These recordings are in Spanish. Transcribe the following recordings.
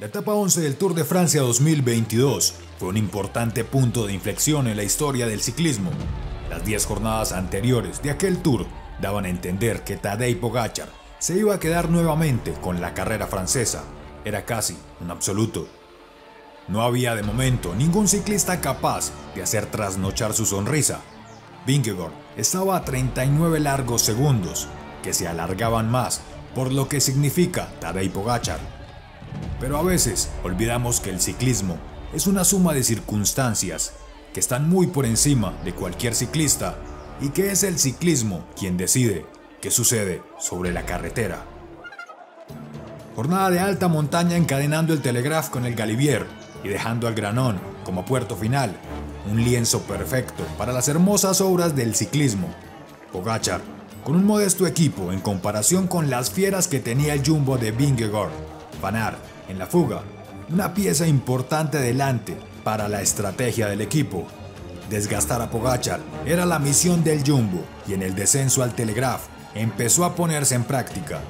La etapa 11 del Tour de Francia 2022 fue un importante punto de inflexión en la historia del ciclismo. Las 10 jornadas anteriores de aquel Tour daban a entender que Tadej Pogacar se iba a quedar nuevamente con la carrera francesa. Era casi un absoluto. No había de momento ningún ciclista capaz de hacer trasnochar su sonrisa. Vingegaard estaba a 39 largos segundos, que se alargaban más por lo que significa Tadej Pogacar pero a veces olvidamos que el ciclismo es una suma de circunstancias que están muy por encima de cualquier ciclista y que es el ciclismo quien decide qué sucede sobre la carretera. Jornada de alta montaña encadenando el Telegraph con el Galivier y dejando al Granón como puerto final, un lienzo perfecto para las hermosas obras del ciclismo. Pogachar, con un modesto equipo en comparación con las fieras que tenía el Jumbo de Vingegaard, Van en la fuga, una pieza importante delante para la estrategia del equipo. Desgastar a Pogachar era la misión del Jumbo y en el descenso al Telegraph empezó a ponerse en práctica.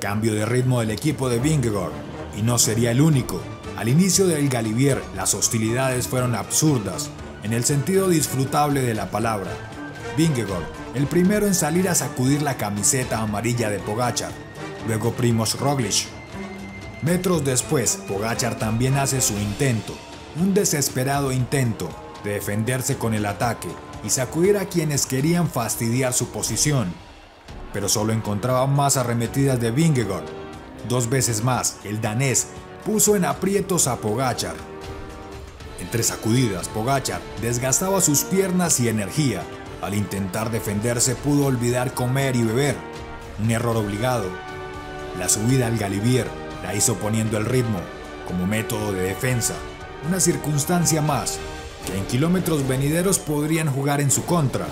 Cambio de ritmo del equipo de Vingegaard y no sería el único. Al inicio del Galivier las hostilidades fueron absurdas en el sentido disfrutable de la palabra. Vingegaard, el primero en salir a sacudir la camiseta amarilla de Pogachar, luego Primoz Roglic, Metros después, Pogachar también hace su intento, un desesperado intento de defenderse con el ataque y sacudir a quienes querían fastidiar su posición. Pero solo encontraba más arremetidas de Vingegaard. Dos veces más, el danés puso en aprietos a Pogachar. Entre sacudidas, Pogachar desgastaba sus piernas y energía. Al intentar defenderse pudo olvidar comer y beber, un error obligado. La subida al Galivier la hizo poniendo el ritmo como método de defensa, una circunstancia más que en kilómetros venideros podrían jugar en su contra.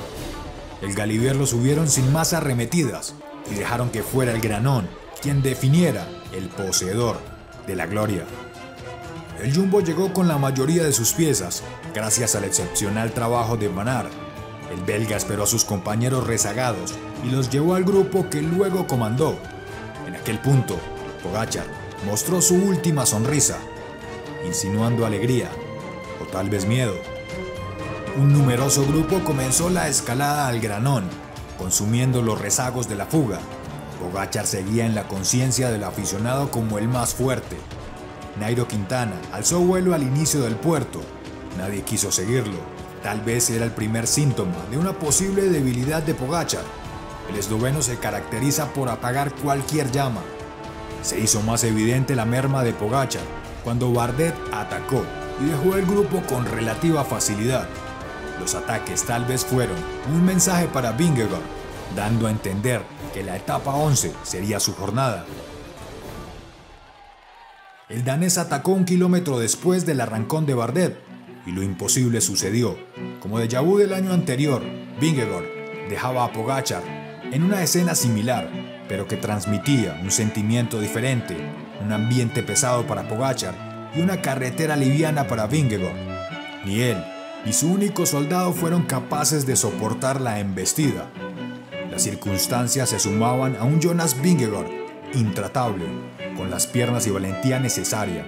El Galivier lo subieron sin más arremetidas y dejaron que fuera el Granón quien definiera el poseedor de la gloria. El Jumbo llegó con la mayoría de sus piezas, gracias al excepcional trabajo de Manar. El belga esperó a sus compañeros rezagados y los llevó al grupo que luego comandó. En aquel punto, Pogachar mostró su última sonrisa, insinuando alegría o tal vez miedo. Un numeroso grupo comenzó la escalada al granón, consumiendo los rezagos de la fuga. Bogachar seguía en la conciencia del aficionado como el más fuerte. Nairo Quintana alzó vuelo al inicio del puerto. Nadie quiso seguirlo. Tal vez era el primer síntoma de una posible debilidad de Pogachar. El esloveno se caracteriza por apagar cualquier llama, se hizo más evidente la merma de Pogachar cuando Bardet atacó y dejó el grupo con relativa facilidad. Los ataques tal vez fueron un mensaje para Vingegaard, dando a entender que la etapa 11 sería su jornada. El danés atacó un kilómetro después del arrancón de Bardet y lo imposible sucedió. Como de del año anterior, Vingegaard dejaba a Pogachar en una escena similar pero que transmitía un sentimiento diferente, un ambiente pesado para Pogachar y una carretera liviana para Vingegaard. Ni él ni su único soldado fueron capaces de soportar la embestida. Las circunstancias se sumaban a un Jonas Vingegaard intratable, con las piernas y valentía necesaria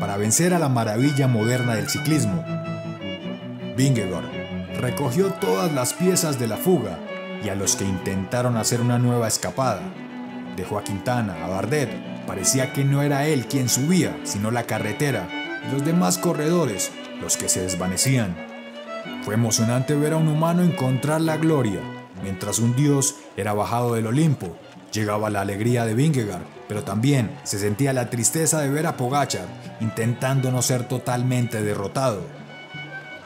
para vencer a la maravilla moderna del ciclismo. Vingegaard recogió todas las piezas de la fuga y a los que intentaron hacer una nueva escapada. Dejó a Quintana, a Bardet. Parecía que no era él quien subía, sino la carretera y los demás corredores los que se desvanecían. Fue emocionante ver a un humano encontrar la gloria, mientras un dios era bajado del Olimpo. Llegaba la alegría de Vingegaard, pero también se sentía la tristeza de ver a Pogachar intentando no ser totalmente derrotado.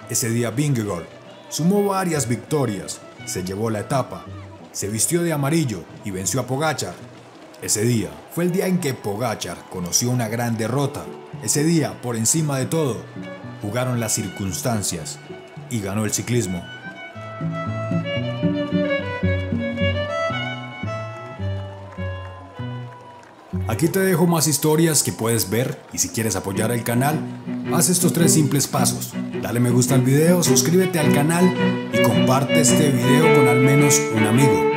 Ese día Vingegaard sumó varias victorias, se llevó la etapa, se vistió de amarillo y venció a Pogachar. Ese día fue el día en que Pogachar conoció una gran derrota. Ese día, por encima de todo, jugaron las circunstancias y ganó el ciclismo. Aquí te dejo más historias que puedes ver y si quieres apoyar el canal, haz estos tres simples pasos. Dale me gusta al video, suscríbete al canal y comparte este video con al menos un amigo.